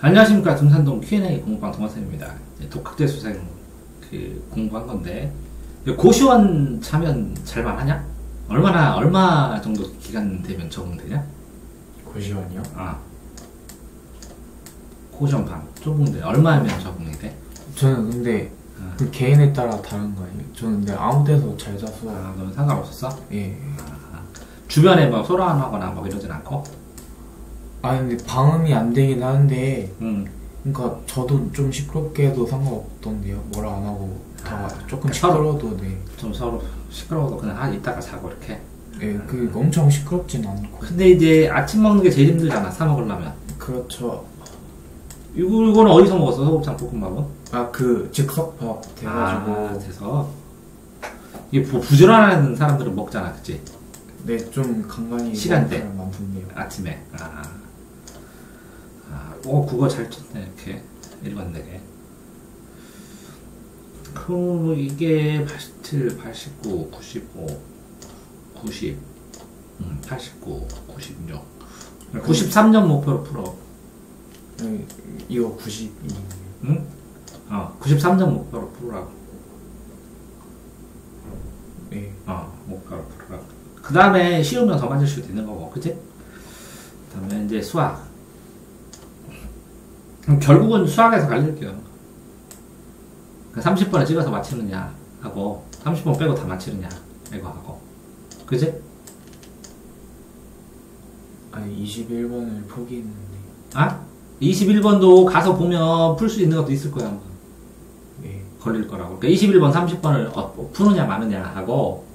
안녕하십니까 등산동 Q&A 공부방 동화쌤입니다. 독학대 수생 그 공부한 건데 고시원 차면 잘만하냐? 얼마나 얼마 정도 기간 되면 적응되냐? 고시원이요? 아 고시원 반 좁은데 얼마면 적응이 돼? 저는 근데 아. 그 개인에 따라 다른 거 아니에요? 저는 근데 아무 데서 잘 자서 아 너는 상관없었어? 예. 아, 주변에 뭐 소란하거나 뭐 이러진 않고? 아 근데 방음이 안 되긴 하는데 응. 그러니까 저도 좀 시끄럽게 해도 상관없던데요. 뭐라 안 하고 다 아, 조금 서로- 시끄러워도 네. 좀 서로 시끄러워도 그냥 한 이따가 자고 이렇게. 예, 그 엄청 시끄럽진 않고 근데 이제 아침 먹는 게 제일 힘들잖아 사 먹으려면. 그렇죠. 이거 이거는 어디서 먹었어 소곱창 볶음밥은? 아 그 즉석밥 돼가지고 아, 돼서 이게 부- 부지런한 사람들은 먹잖아, 그치? 네 좀 간간히 시간대. 많던데요. 아침에. 아, 아, 오 그거 잘 쳤네 이렇게 일관되게. 그럼 이게 87, 89, 95, 90, 음, 89, 96, 93년 목표로 풀어. 네, 이거 92. 응? 어, 93년 목표로 풀으라고. 네. 어, 목표로 풀으라고. 그 다음에 쉬우면 더 맞을 수도 있는 거고, 그치? 그 다음에 이제 수학. 결국은 수학에서 갈릴게요. 30번을 찍어서 맞히느냐, 하고, 30번 빼고 다 맞히느냐, 이거 하고. 그치? 아니 21번을 포기했는데. 아? 21번도 가서 보면 풀 수 있는 것도 있을 거야, 아마. 네. 걸릴 거라고. 그러니까 21번, 30번을 어, 푸느냐 마느냐 하고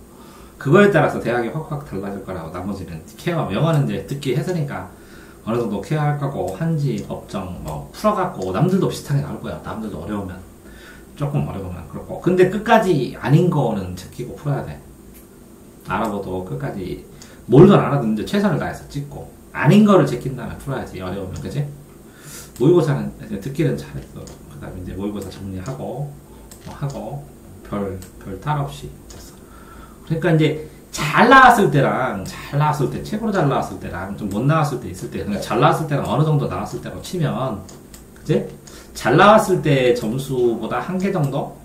그거에 따라서 대학이 확확 달라질 거라고. 나머지는 케어, 영어는 이제 듣기 했으니까 어느 정도 케어할 거고 한지, 법정 뭐 풀어갖고 남들도 비슷하게 나올 거야. 남들도 어려우면 조금 어려우면 그렇고. 근데 끝까지 아닌 거는 제끼고 풀어야 돼. 알아봐도 끝까지 알아든 이제 최선을 다해서 찍고 아닌 거를 다음에 풀어야지 어려우면 그지? 모의고사는 이제 듣기는 잘했어. 그 다음에 이제 모의고사 정리하고, 뭐 하고, 별, 별 탈 없이 됐어. 그러니까 이제 잘 나왔을 때랑, 잘 나왔을 때, 최고로 잘 나왔을 때랑, 좀 못 나왔을 때 있을 때, 그러니까 잘 나왔을 때는 어느 정도 나왔을 때로 치면, 그지? 잘 나왔을 때 점수보다 한 개 정도?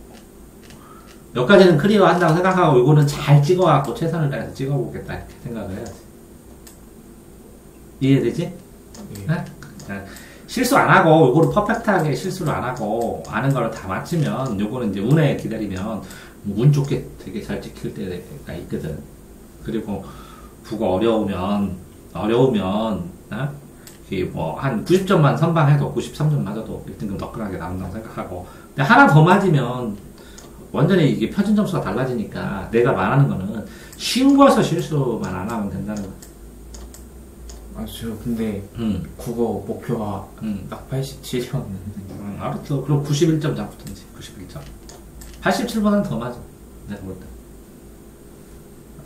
여기까지는 클리어 한다고 생각하고, 이거는 잘 찍어갖고 최선을 다해서 찍어보겠다, 이렇게 생각을 해야지. 이해되지? 네. 네? 실수 안 하고 요거를 퍼펙트하게 실수를 안 하고 아는 거를 다 맞추면 요거는 이제 운에 기다리면 운 좋게 되게 잘 찍힐 때가 있거든. 그리고 국어 어려우면 어려우면 어? 뭐한 90점만 선방해도 93점 맞아도 1등급 너끈하게 나온다고 생각하고 근데 하나 더 맞으면 완전히 이게 표준 점수가 달라지니까 내가 말하는 거는 쉬운 거에서 실수만 안 하면 된다는 거야. 아, 저 근데 음, 국어 목표가 음. 딱 87이었는데. 음, 알았어. 그럼 91점 잡든지 91점. 87보다는 더 맞아. 내가 볼 때.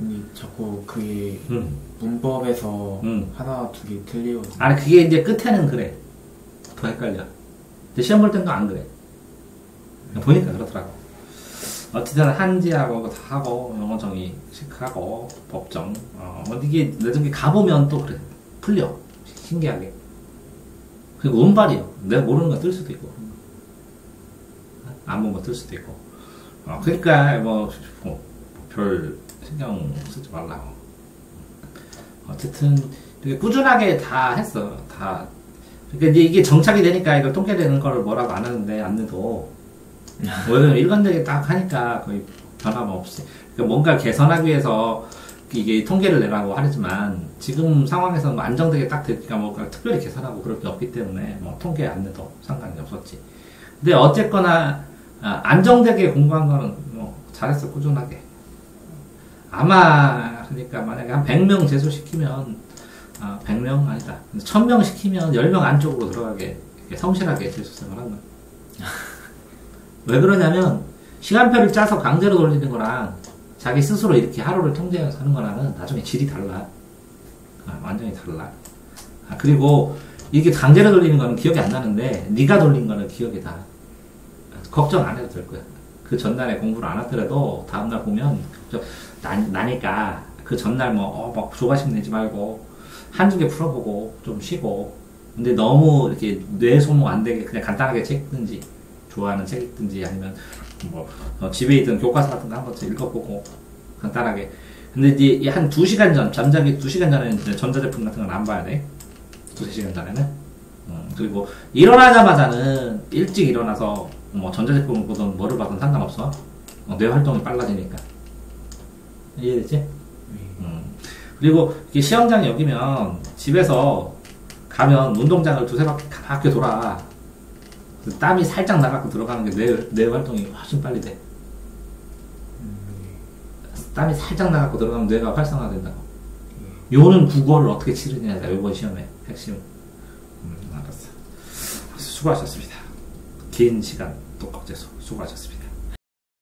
아니, 자꾸 그게 음. 문법에서 음. 하나, 두 개 틀리거든요. 아니 그게 이제 끝에는 그래. 더 헷갈려. 근데 시험 볼 때는 안 그래. 보니까 그렇더라고. 어쨌든 한지하고 다 하고 영어 정의 체크하고 법정 어, 뭐 이게 나중에 가보면 또 그래 풀려 신기하게 그리고 운발이요 내가 모르는 거 뜰 수도 있고 안 본 거 뜰 수도 있고 어, 그러니까 뭐별 신경 쓰지 말라고. 어쨌든 되게 꾸준하게 다 했어. 다. 그러니까 이게 정착이 되니까 이걸 통계되는 거를 뭐라고 안 하는데 안 해도. 왜냐면 일관되게 딱 하니까 거의 변함 없이. 그러니까 뭔가 개선하기 위해서 이게 통계를 내라고 하지만 지금 상황에서는 뭐 안정되게 딱 되니까 뭔가 특별히 개선하고 그럴 게 없기 때문에 뭐 통계 안 내도 상관이 없었지. 근데 어쨌거나 아, 안정되게 공부한 거는 뭐 잘했어 꾸준하게. 아마 그러니까 만약에 한 100명 재수시키면 아, 100명 아니다. 1000명 시키면 10명 안쪽으로 들어가게 성실하게 한 거야. 왜 그러냐면 시간표를 짜서 강제로 돌리는 거랑 자기 스스로 이렇게 하루를 통제해서 하는 거랑은 나중에 질이 달라. 아, 완전히 달라. 아, 그리고 이게 강제로 돌리는 거는 기억이 안 나는데 네가 돌린 거는 기억이 나. 걱정 안 해도 될 거야. 그 전날에 공부를 안 하더라도 다음날 보면 나, 나니까 그 전날 뭐, 어, 막 조바심 내지 말고 한두 개 풀어보고 좀 쉬고 근데 너무 이렇게 뇌 소모 안 되게 그냥 간단하게 책 읽든지 좋아하는 책 읽든지 아니면 뭐 어, 집에 있던 교과서 같은 거 한번 읽어보고 간단하게. 근데 이제 한 2시간 전, 잠자기 2시간 전에는 전자제품 같은 건 안 봐야 돼. 2, 3시간 전에는. 음, 그리고 일어나자마자는 일찍 일어나서 뭐 전자제품을 보든 뭐를 봐든 상관없어. 어, 뇌 활동이 빨라지니까. 이해됐지? 음. 그리고 이게 시험장에 여기면 집에서 가면 운동장을 두세 바퀴 가볍게 돌아. 그 땀이 살짝 나갖고 들어가는 게 뇌, 뇌 활동이 훨씬 빨리 돼. 땀이 살짝 나갖고 들어가면 뇌가 활성화된다고. 요는 국어를 어떻게 치르냐가 이번 시험의 핵심. 음, 알았어. 수고하셨습니다. 긴 시간 또 걱제수 수고하셨습니다.